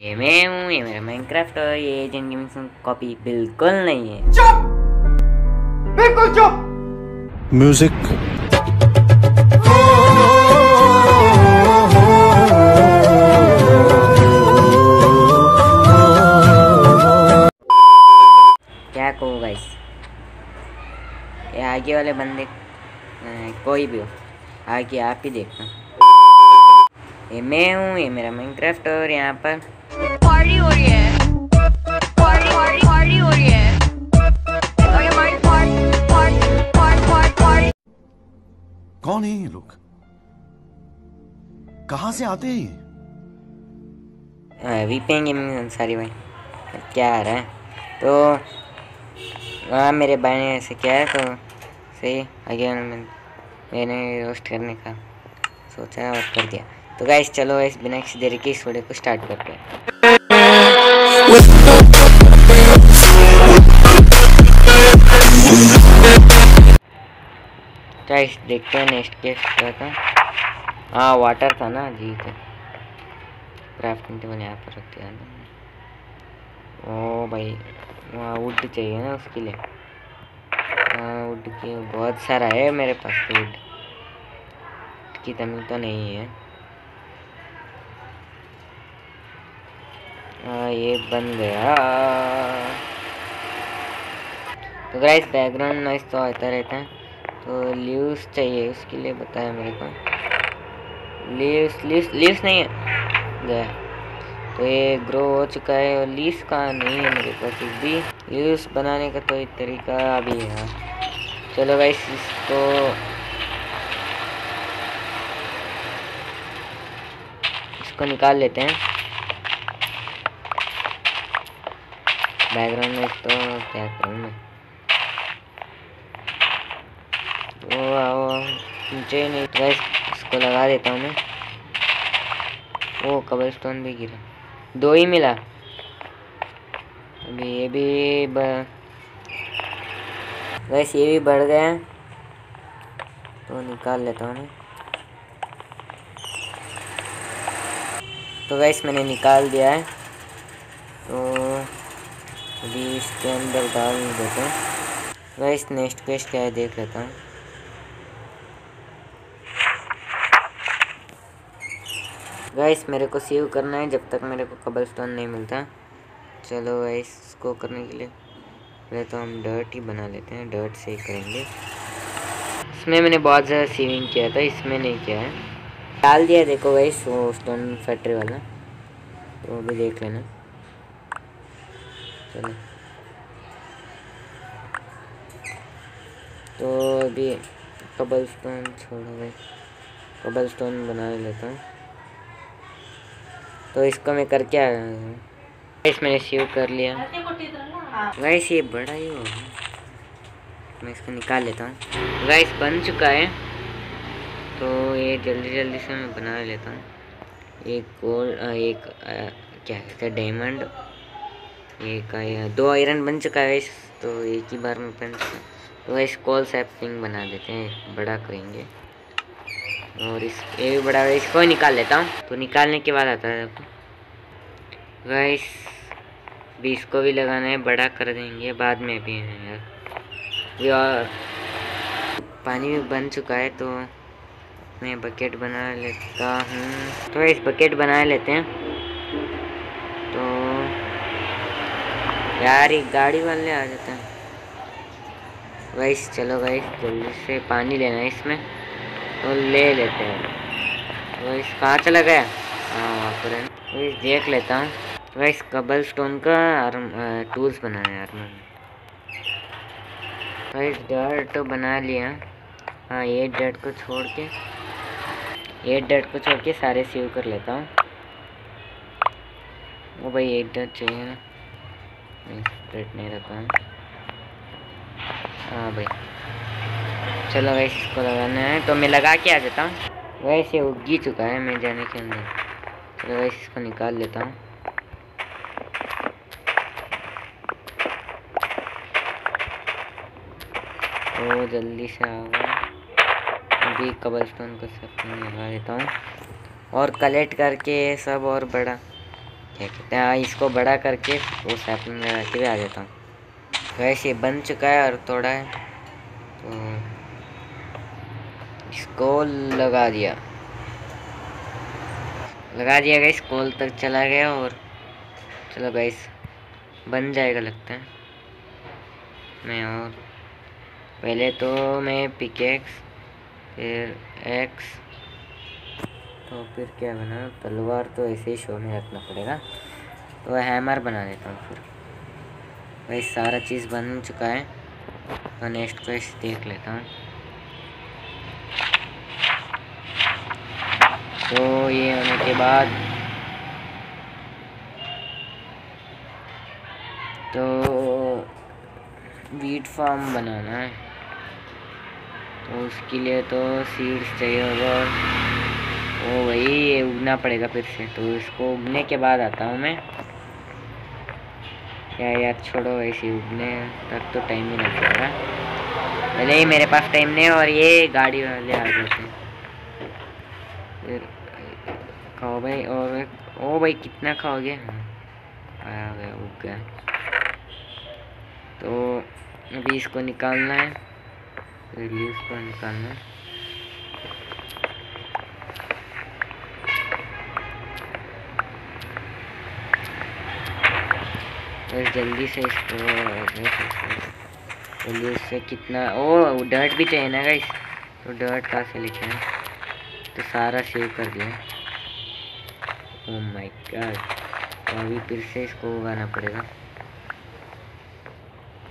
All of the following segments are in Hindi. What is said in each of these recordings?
ये मैं हूँ ये मेरा माइनक्राफ्ट और ये एजेंट गेमिंग कॉपी बिल्कुल नहीं है। चुप! बिल्कुल चुप! म्यूज़िक क्या कहूँ गाइस ये आगे वाले बंदे कोई भी हो। आगे आप ही देखना। ये मैं हूँ ये मेरा माइनक्राफ्ट और यहाँ पर। पार्टी हो रही है। पार्टी पार्टी पार्टी हो रही है। कौन है ये लोग? कहाँ से आते हैं ये? वीपीएन गेमिंग अंसारी भाई। क्या आ रहा है? तो वहाँ मेरे भाई ने ऐसे किया है? तो सही आगे मैंने रोस्ट करने का सोचा और कर दिया। तो गाइस चलो इस बिना किसी देरी के इस वीडियो को स्टार्ट करते हैं। गाइस देखते हैं नेक्स्ट केस क्या था। हाँ वाटर था ना, जी तो। क्राफ्टिंग टेबल यहाँ पर रख दिया ना ओ भाई, वहाँ वुड चाहिए ना उसके लिए। हाँ वुड की बहुत सारा है मेरे पास वुड की कमी तो नहीं है। हाँ ये बन गया। तो गाइस बैकग्राउंड नॉइस तो आता रहता है। तो लीव्स चाहिए, उसके लिए बताया मेरे को। लीव्स लीव्स लीव्स नहीं है। गया। तो ये ग्रो हो चुका है और लीव्स का नहीं है मेरे पास कुछ भी। लीव्स बनाने का तो एक तरीका अभी है। चलो गाइस इसको इसको निकाल लेते हैं। बैकग्राउंड में तो क्या करूँ मैं? वो आओ नीचे नहीं तो गाइस इसको लगा देता हूँ मैं। वो कबर स्टोन भी गिरा। दो ही मिला। अभी ये भी वैसे ये भी बढ़ गया तो निकाल लेता हूँ मैं। तो वैसे मैंने निकाल दिया है। तो अभी इसके अंदर डाल नहीं देते हैं वैसे नेक्स्ट क्वेस्ट क्या है, देख लेता हूँ। गाइस मेरे को सेव करना है, जब तक मेरे को कबल स्टोन नहीं मिलता। चलो गाइस इसको करने के लिए। पहले तो हम डर्ट ही बना लेते हैं डर्ट से ही करेंगे। इसमें मैंने बहुत ज़्यादा सेविंग किया था, इसमें नहीं किया है। डाल दिया, देखो गाइस वो स्टोन फैक्ट्री वाला। वो भी देख लेना। चलो। तो अभी कबल स्टोन छोड़ो भाई। कबल स्टोन बना लेता हूँ। तो इसको मैं करके कर क्या इस मैंने सेव कर लिया। गाइस ये बड़ा ही होगा मैं इसको निकाल लेता हूँ। गाइस बन चुका है। तो ये जल्दी जल्दी से मैं बना लेता हूँ। एक गोल्ड एक अ, क्या कहते हैं डायमंड एक आया- दो आयरन बन चुका है तो एक ही बार में बन तो गाइस कॉल सैपलिंग बना देते हैं, बड़ा करेंगे। और इस, ये भी बड़ा इसको निकाल लेता हूँ। तो निकालने के बाद आता है गाइस भी इसको भी लगाना है, बड़ा कर देंगे, बाद में भी है यार। ये और पानी भी बन चुका है तो मैं बकेट बना लेता हूँ। तो इस बकेट बना लेते हैं। तो यार ये गाड़ी वाले आ जाते हैं। गाइस चलो गाइस जल्दी से पानी लेना है इसमें तो ले लेते हैं। इस कहाँ चला गया? हाँ वहाँ पर है। तो देख लेता हूँ। इस कबल स्टोन का आर्म टूल्स बनाना है आर्मर इस डर्ट तो बना लिया। हाँ ये डर्ट को छोड़ के, ये डर्ट को छोड़ के सारे सेव कर लेता हूँ। वो भाई एक डर्ट चाहिए ना। मैं नहीं रखा हूँ। हाँ भाई। चलो वैसे इसको लगाना है। तो मैं लगा के आ जाता हूँ। वैसे उगी चुका है मैं जाने के अंदर। चलो वैसे इसको निकाल लेता हूँ। तो जल्दी से आओ अभी कबल स्टोन को सब लगा देता हूँ। और कलेक्ट करके सब और बड़ा। कहते हैं। इसको बड़ा करके वो सैपलिंग लगा के भी आ जाता हूँ। वैसे बन चुका है और थोड़ा है। तो इसको लगा दिया। लगा दिया गया कॉल तक चला गया और चलो गाइस बन जाएगा लगता है। मैं और पहले तो मैं पिकेक्स फिर एक्स तो फिर क्या बना, तलवार तो ऐसे ही शो में रखना पड़ेगा। तो हैमर बना देता हूँ फिर। भाई सारा चीज़ बन चुका है। तो नेक्स्ट को ऐसे देख लेता हूँ। तो ये होने के बाद तो वीट फार्म बनाना है। तो उसके लिए तो सीड्स चाहिए होगा। ओ भाई ये उगना पड़ेगा फिर से तो इसको उगने के बाद आता हूँ मैं। क्या यार, छोड़ो, ऐसे उगने तक तो टाइम ही लग जाएगा। पहले ही मेरे पास टाइम नहीं और ये गाड़ी वाले आ जाते हैं फिर, खाओ भाई, और, ओ भाई, कितना खाओगे? हाँ आया गया, उग गया। तो अभी इसको निकालना है। फिर लीव्स को निकालना है। बस जल्दी से इसको जल्दी से कितना, ओ डर्ट भी चाहिए ना गाइस तो डर्ट कहाँ से लेके आए? तो सारा सेव कर दिया। ओ माय गॉड तो अभी फिर से इसको उगाना पड़ेगा।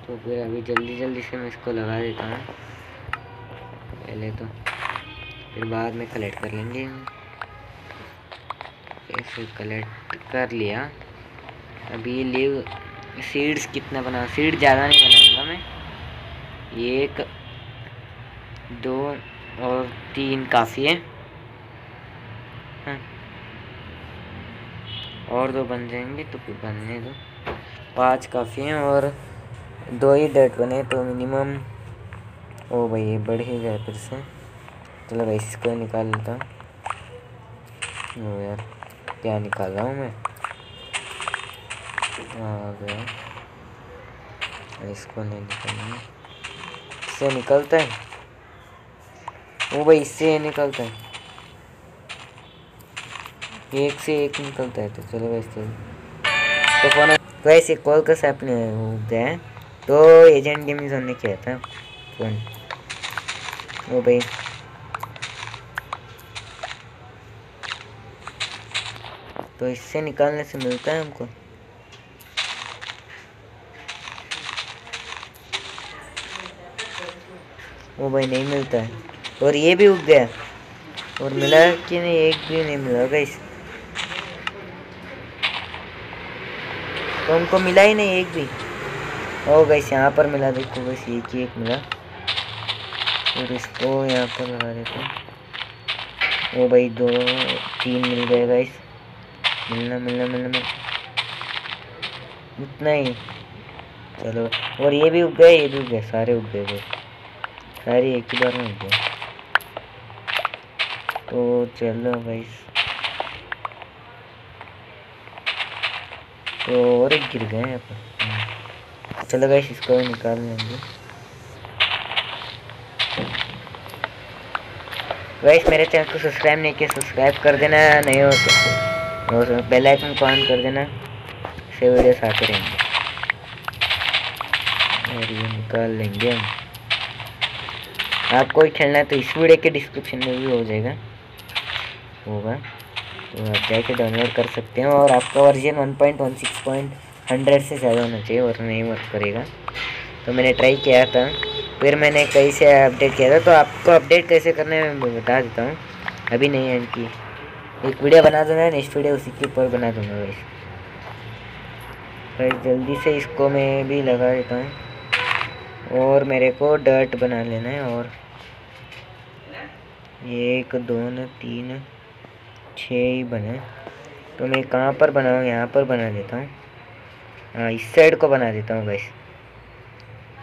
तो फिर अभी जल्दी जल्दी से मैं इसको लगा देता हूँ। पहले तो। फिर बाद में कलेक्ट कर लेंगे ऐसे कलेक्ट कर लिया। अभी लीव सीड्स कितना बना, सीड ज़्यादा नहीं बनाऊँगा मैं। एक, दो और तीन काफ़ी है। हाँ। और दो बन जाएँगे तो फिर बनने दो। पाँच काफ़ी हैं और दो ही डेट बने तो मिनिमम ओ भाई ये बढ़ ही गया फिर से। चलो भाई इसको निकाल लेता हूँ यार, क्या निकाल रहा हूँ मैं? आ गया इसको नहीं निकलना। इससे निकलता है? वो भाई, इससे निकलता है। एक से एक निकलता है तो चलो वैसे तो फ़ोन वैसे कॉल का से अपने हो गया है। तो एजेंट गेम जोन ने किया था फ़ोन। वो भाई। तो इससे निकालने से मिलता है हमको? वो भाई नहीं मिलता है। और ये भी उग गया। और मिला कि नहीं, एक भी नहीं मिला गाइस तो हमको मिला ही नहीं एक भी। ओ गाइस यहाँ पर मिला देखो, बस एक ही एक मिला। और इसको यहाँ पर लगा हैं। ओ भाई, दो, तीन मिल गए गाइस मिलना मिलना मिलना मिलना। उतना ही। चलो। और ये भी उग गए, ये भी उग गए, सारे उग गए। भाई सारी एक ही बार में गए तो चलो भाई। तो और एक गिर गए पर चलो भाई इसको भी निकाल लेंगे। गाइस मेरे चैनल को सब्सक्राइब नहीं किया सब्सक्राइब कर देना, नहीं हो तो और बेल आइकन को ऑन कर देना से वीडियोस आते रहेंगे। और ये निकाल लेंगे हम। आपको ही खेलना है तो इस वीडियो के डिस्क्रिप्शन में भी हो जाएगा। होगा। तो आप जाके डाउनलोड कर सकते हैं और आपका version one point one six point hundred से ज़्यादा होना चाहिए वरना नहीं वर्क करेगा तो मैंने ट्राई किया था। फिर मैंने कहीं से अपडेट किया था तो आपको अपडेट कैसे करना है, मैं बता देता हूँ। अभी नहीं है कि। एक वीडियो बना दूँगा नेक्स्ट वीडियो उसी के ऊपर बना दूँगा। वैसे भाई जल्दी से इसको मैं भी लगा देता हूँ। और मेरे को डर्ट बना लेना है और एक, दो तीन छः ही बने। तो मैं कहाँ पर बनाऊँ? यहाँ पर बना देता हूँ। हाँ इस साइड को बना देता हूँ बस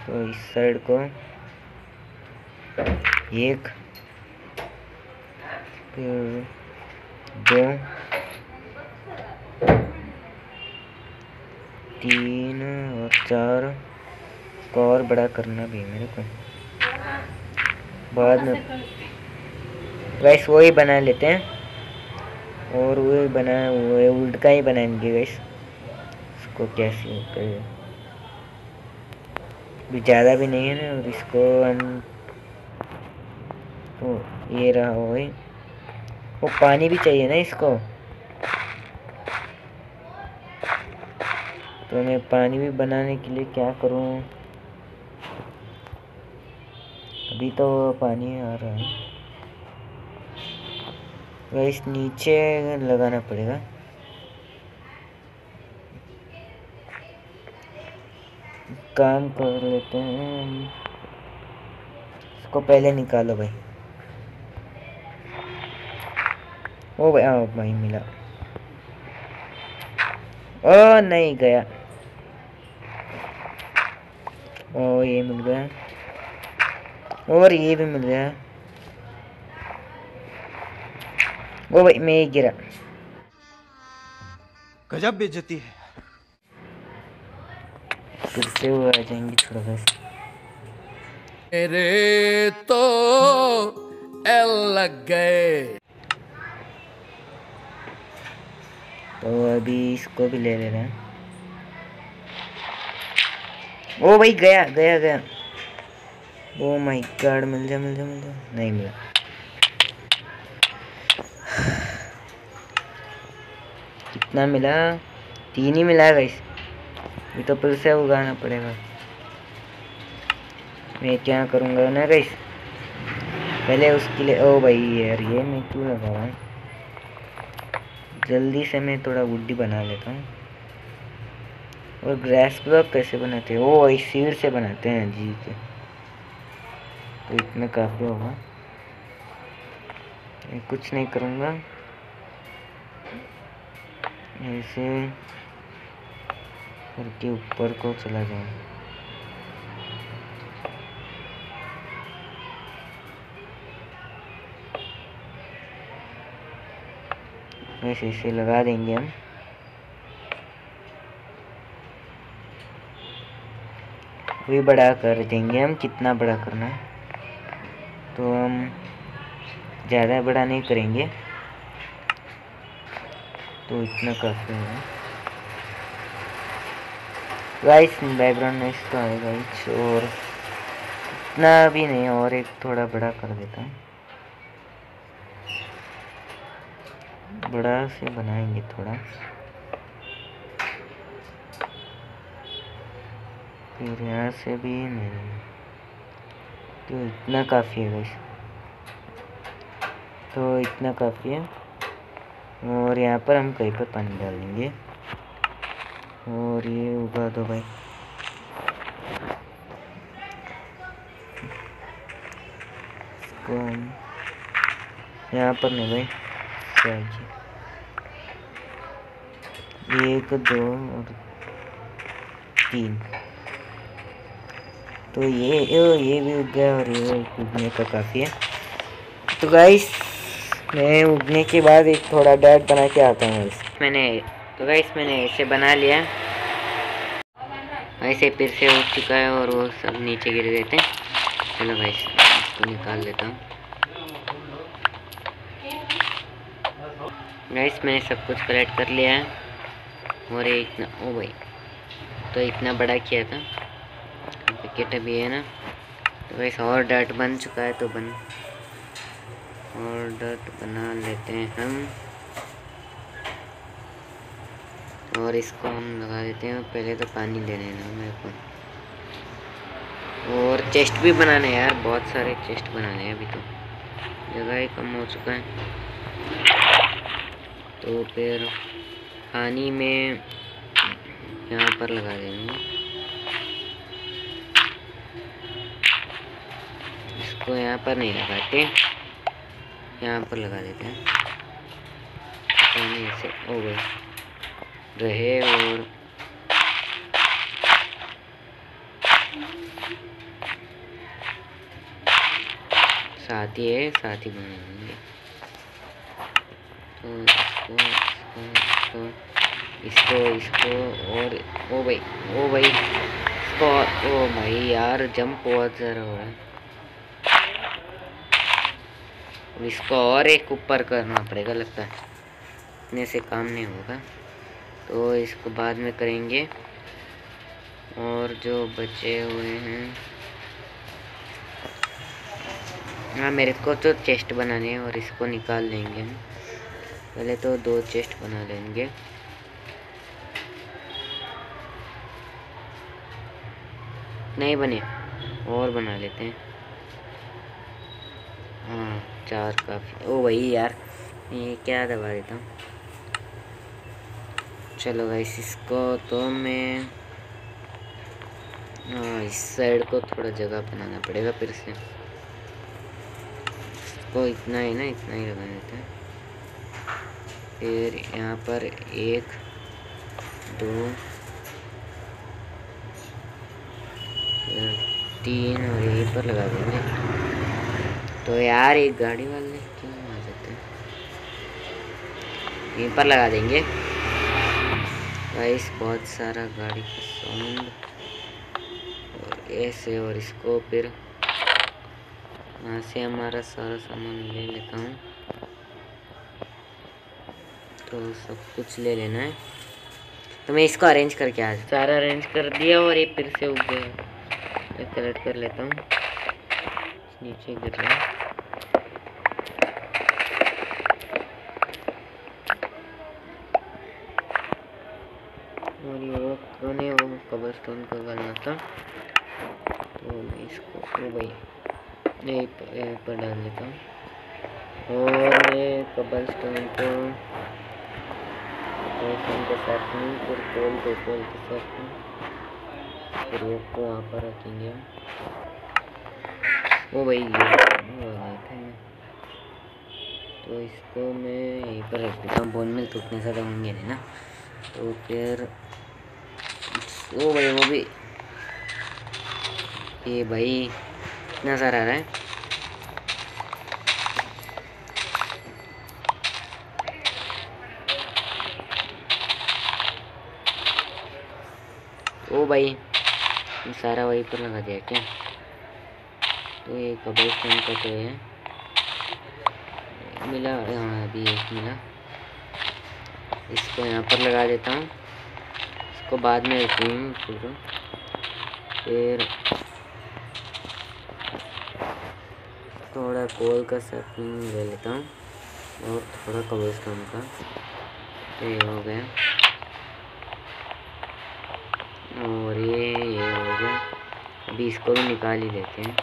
तो इस साइड को एक, दो, तीन और चार। को और बड़ा करना भी मेरे को। बाद में। गैस वही बना लेते हैं। और वही बना, वो उल्टा ही बनाएँगे गैस इसको कैसे करे? ज़्यादा भी नहीं है ना, और इसको हम तो ये रहा वही वो पानी भी चाहिए ना इसको। तो मैं पानी भी बनाने के लिए क्या करूँ? अभी तो पानी आ रहा है। वैस नीचे लगाना पड़ेगा। काम कर लेते हैं इसको पहले निकालो भाई। ओ भाई, आओ भाई, मिला। ओ, नहीं गया। ओ, ये मिल गया। और ये भी मिल गया वो भाई मैं ही गिरा गजब बेइज्जती है। फिर से वो आ जाएँगे थोड़ा बस। मेरे तो एल लग गए। तो अभी इसको भी ले ले रहे हैं ओ भाई गया गया गया। ओ माय गॉड मिल जा मिल जा मिल जा नहीं मिला। कितना मिला? तीन ही मिला गाइस ये तो फिर से उगाना पड़ेगा। मैं क्या करूँगा ना गाइस पहले उसके लिए ओ भाई यार, ये मैं क्यों लगा रहा हूँ जल्दी से मैं थोड़ा वुडी बना लेता हूँ। और ग्रास ब्लॉक कैसे बनाते हैं? ओ, इस सीड से बनाते हैं, जी के इतना काफ़ी होगा। कुछ नहीं करूँगा। ऐसे करके ऊपर को चला जाऊँ। वैसे इसे लगा देंगे हम। भी बड़ा कर देंगे हम, कितना बड़ा करना है? तो हम ज़्यादा बड़ा नहीं करेंगे। तो इतना काफ़ी है। गाइस बैकग्राउंड नॉइस तो ही और इतना भी नहीं, और एक थोड़ा बड़ा कर देता हूँ। बड़ा से बनाएँगे थोड़ा। फिर यहाँ से भी नहीं। तो इतना काफ़ी है बस। तो इतना काफ़ी है। और यहाँ पर हम कहीं पर पानी डालेंगे और ये उगा दो भाई। इसको यहाँ पर नहीं भाई चाहिए एक, दो और तीन। तो ये ओ, ये भी उग गया और ये उगने का काफ़ी है। तो गाइस मैं उगने के बाद एक थोड़ा डैट बना के आता हूँ मैंने तो गाइस मैंने ऐसे बना लिया। ऐसे फिर से उग चुका है और वो सब नीचे गिर गए थे। चलो गाइस इसको निकाल लेता हूँ। गाइस मैंने सब कुछ कलेक्ट कर लिया है। और ये इतना ओ भाई तो इतना बड़ा किया था। पैकेट अभी है ना तो वैसे और डट बन चुका है तो बन, और डट बना लेते हैं हम, और इसको हम लगा देते हैं, पहले तो पानी देने ना मेरे को। और चेस्ट भी बनाने यार, बहुत सारे चेस्ट बनाने हैं अभी तो जगह ही कम हो चुका है। तो फिर पानी में यहाँ पर लगा देंगे। इसको यहाँ पर नहीं लगाते यहाँ पर लगा देते हैं। ऐसे हो गए रहे और साथ ही है, साथ ही बनाएँगे तो इसको इसको इसको इसको इसको और, ओ भाई ओ भाई, इसको, ओ भाई यार जंप बहुत ज़्यादा हो रहा है। अब इसको और एक ऊपर करना पड़ेगा, लगता है। इतने से काम नहीं होगा। तो इसको बाद में करेंगे। और जो बचे हुए हैं। हाँ मेरे को तो चेस्ट बनाने हैं और इसको निकाल लेंगे हम। पहले तो दो चेस्ट बना लेंगे। नहीं बने, और बना लेते हैं। हाँ। चार काफ़ी, ओ वही यार, ये क्या दबा देता हूँ। चलो गाइस इसको तो मैं हाँ इस साइड को थोड़ा जगह बनाना पड़ेगा फिर से। इसको इतना ही ना, इतना ही लगा देते हैं। फिर यहाँ पर एक, दो, तीन और यहीं पर लगा देंगे। तो यार एक गाड़ी वाले क्यों आ जाते हैं? यहीं पर लगा देंगे। गाइस बहुत सारा गाड़ी का साउंड और ऐसे और इसको फिर यहाँ से हमारा सारा सामान ले लेता हूँ। तो सब कुछ ले लेना है। तो मैं इसको अरेंज करके आ सारा अरेंज कर दिया और ये फिर से उग गया कलेक्ट कर लेता हूँ। नीचे गिर रहा है और ये वो कौन है वो कबर स्टोन का करना था। तो मैं इसको ओ भाई नहीं पर डाल लेता हूँ। और मैं कबर स्टोन को के साथ में, फिर कोल को कोल के साथ में, फिर वो को वहाँ पर रखेंगे ओ भाई ये वो तो इसको मैं यहीं पर रख देता हूँ। बोन मिल तो उतने ज़्यादा होंगे नहीं ना। तो फिर ओ भाई, वो भी। ये भाई सारा आ रहा है। ओ भाई सारा वहीं पर लगा दिया क्या? तो ये कबल फ़ोन का तो है। मिला हाँ अभी एक मिला। इसको यहाँ पर लगा देता हूँ। इसको बाद में रखूँगी फिर थोड़ा कोल का सर्फिंग ले लेता हूँ। और थोड़ा कबरस्तान का। तो ये हो गया। और ये ये हो गया। अभी इसको भी निकाल ही लेते हैं।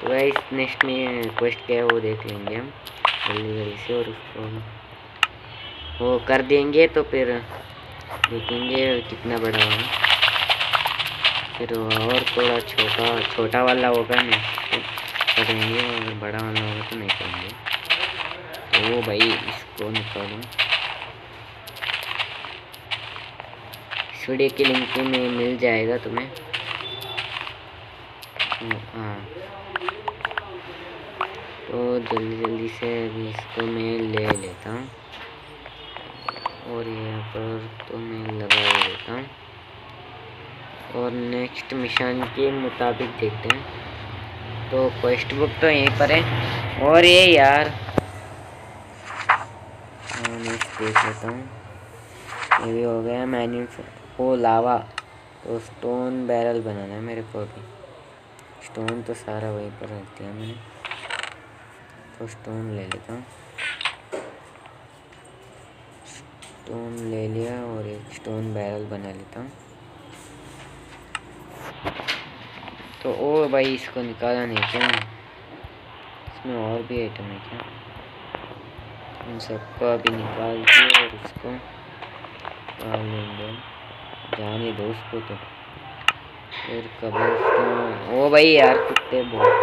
तो गाइस नेक्स्ट में क्वेस्ट क्या है वो देख लेंगे हम। जल्दी जल्दी से और उसको वो कर देंगे तो फिर देखेंगे कितना बड़ा होगा। फिर और थोड़ा छोटा छोटा वाला होगा ना तो करेंगे और बड़ा वाला होगा तो नहीं करेंगे। तो वो भाई इसको निकालूँ। इस वीडियो के लिंक में मिल जाएगा तुम्हें। हाँ। तो जल्दी जल्दी से अभी इसको मैं ले लेता हूँ। और यहाँ पर तो मैं लगा देता हूँ। और नेक्स्ट मिशन के मुताबिक देखते हैं। तो क्वेस्ट बुक तो यहीं पर है। और ये यार इसे देख लेता हूँ। ये भी हो गया मैंने वो लावा तो स्टोन बैरल बनाना है मेरे को अभी। स्टोन तो सारा वहीं पर रख दिया मैंने। तो स्टोन ले लेता हूँ। स्टोन ले लिया और एक स्टोन बैरल बना लेता हूँ। तो ओ भाई, इसको निकाला नहीं क्या? इसमें और भी आइटम है क्या? उन सबको अभी निकाल के और इसको निकाल लेंगे जाने दो उसको तो। फिर कबर स्टोन ओ भाई यार, कुत्ते बहुत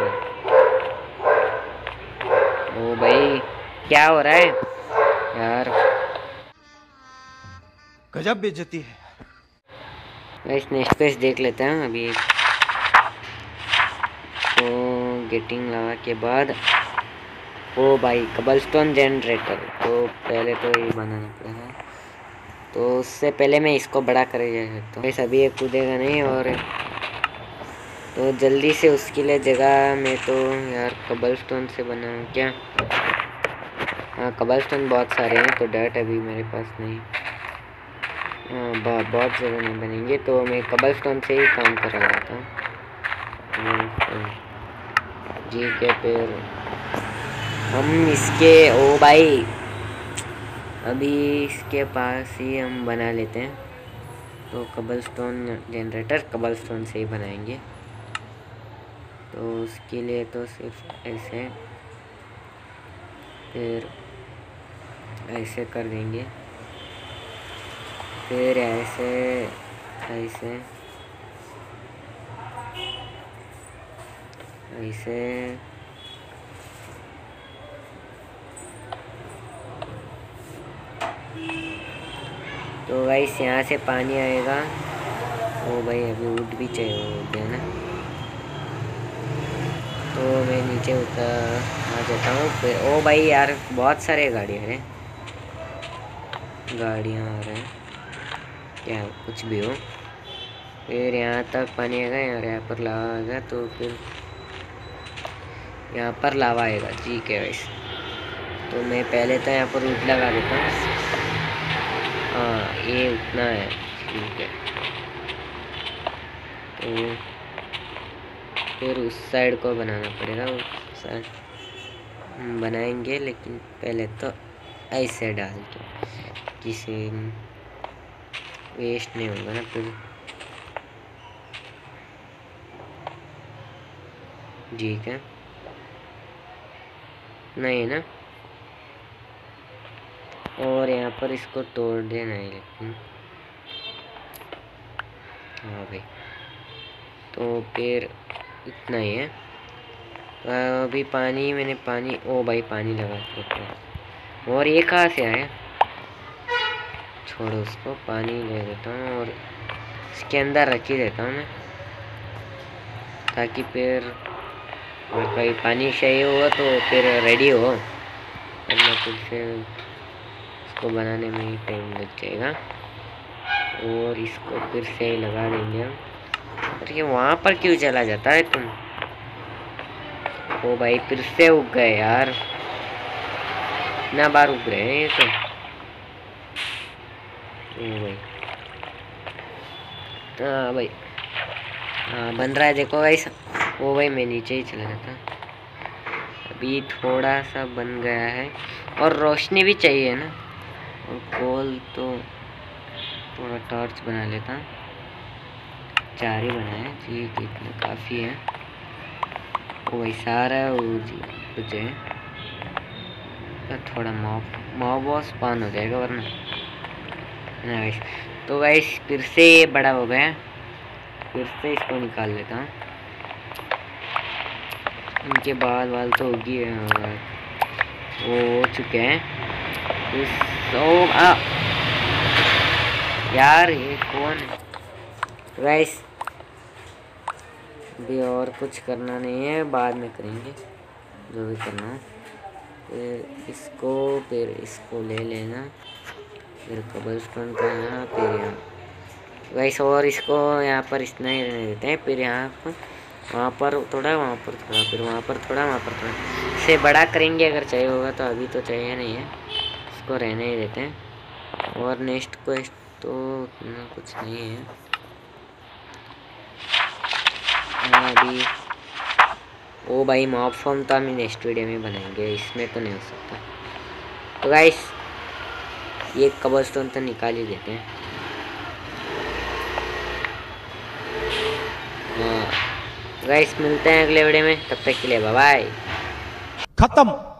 ओ भाई, क्या हो रहा है? यार गजब बेइज्जती है। गाइस नेक्स्ट पेज देख लेते हैं अभी। तो गेटिंग लगा के बाद, ओ भाई कबलस्टोन जनरेटर तो पहले तो ये बनाना पड़ेगा। तो उससे पहले मैं इसको बड़ा कर सकता हूँ। अभी ये कूदेगा नहीं और तो जल्दी से उसके लिए जगह मैं तो यार कबल स्टोन से बनाऊँ क्या? हाँ कबल स्टोन बहुत सारे हैं तो डर्ट अभी मेरे पास नहीं। बहुत बहुत ज़्यादा नहीं बनेंगे तो मैं कबल स्टोन से ही काम कर रहा था। जी के फिर हम इसके, ओ भाई, अभी इसके पास ही हम बना लेते हैं। तो कबल स्टोन जनरेटर कबल स्टोन से ही बनाएँगे। तो उसके लिए तो सिर्फ़ ऐसे, फिर ऐसे कर देंगे। फिर ऐसे ऐसे। ऐसे। तो गाइस, यहाँ से पानी आएगा। ओ भाई, अभी उठ भी चाहिए हो गया ना? तो मैं नीचे उतर, आ जाता हूँ। फिर, ओ भाई यार, बहुत सारे गाड़ियाँ हैं। गाड़ियाँ आ रहे हैं। क्या कुछ भी हो। फिर यहाँ तक पानी आएगा और यहाँ पर लावा आएगा तो फिर यहाँ पर लावा आएगा। ठीक है वैसे। तो मैं पहले तो यहाँ पर ऊट लगा देता हूँ। हाँ ये उतना है। ठीक है। तो फिर उस साइड को बनाना पड़ेगा। उस साइड बनाएँगे, लेकिन पहले तो ऐसे डाल के जिसे वेस्ट नहीं होगा ना फिर। ठीक है। नहीं ना? और यहाँ पर इसको तोड़ देना है लेकिन हाँ भाई। तो फिर इतना ही है। अभी पानी, मैंने पानी, ओ भाई पानी लगा के और ये कहाँ से आया? छोड़ो उसको, पानी ले देता हूँ और इसके अंदर रख ही देता हूँ मैं, ताकि फिर और कहीं पानी चाहिए हुआ तो फिर रेडी हो। वरना फिर से इसको बनाने में ही टाइम लग जाएगा। और इसको फिर से ही लगा देंगे हम। और ये वहाँ पर क्यों चला जाता है तुम? ओ भाई, फिर से उग गए यार। इतना बार उग रहे हैं ये तो। भाई हाँ भाई। हाँ बन रहा है देखो भाई वो भाई, मैं नीचे ही चला जाता। अभी थोड़ा सा बन गया है। और रोशनी भी चाहिए ना। और कोल तो थोड़ा टॉर्च बना लेता। चार ही। बनाए जी, इतने काफ़ी है। वो भाई, सारा वो जी कुछ है। तो थोड़ा मॉब मॉब वॉस पान हो जाएगा वरना। ना गाइस तो गाइस फिर से ये बड़ा हो गया फिर से इसको निकाल लेता हूँ। इनके बाल बाल तो उगी वो हो चुके हैं। तो यार, ये कौन है? गाइस भी और कुछ करना नहीं है, बाद में करेंगे। जो भी करना है। फिर इसको फिर इसको ले लेना। फिर कबल स्टोन का यहाँ फिर यहाँ। वैसे और इसको यहाँ पर इतना ही रहने देते हैं, फिर यहाँ पर, वहाँ पर थोड़ा, वहाँ पर थोड़ा, फिर वहाँ पर थोड़ा, वहाँ पर थोड़ा। इसे बड़ा करेंगे अगर चाहिए होगा तो अभी तो चाहिए नहीं है, इसको रहने ही देते हैं। और नेक्स्ट क्वेस्ट तो उतना कुछ नहीं है। अभी ओ भाई मॉप फॉर्म तो हम नेक्स्ट वीडियो में बनाएँगे, इसमें तो नहीं हो सकता। तो गाइस ये कबर स्टोन तो निकाल ही देते हैं। गाइस, मिलते हैं अगले वीडियो में। तब तक के लिए बाय खत्म।